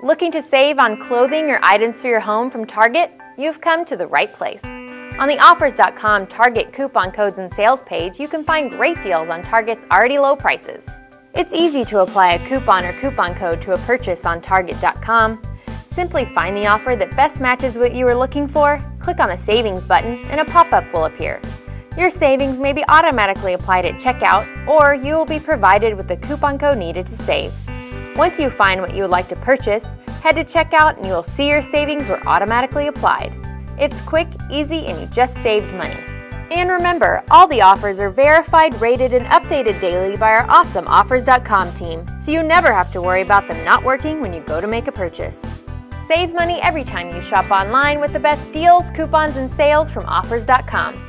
Looking to save on clothing or items for your home from Target? You've come to the right place. On the Offers.com Target coupon codes and sales page, you can find great deals on Target's already low prices. It's easy to apply a coupon or coupon code to a purchase on Target.com. Simply find the offer that best matches what you are looking for, click on the Savings button, and a pop-up will appear. Your savings may be automatically applied at checkout, or you will be provided with the coupon code needed to save. Once you find what you would like to purchase, head to checkout and you will see your savings were automatically applied. It's quick, easy, and you just saved money. And remember, all the offers are verified, rated, and updated daily by our awesome Offers.com team, so you never have to worry about them not working when you go to make a purchase. Save money every time you shop online with the best deals, coupons, and sales from Offers.com.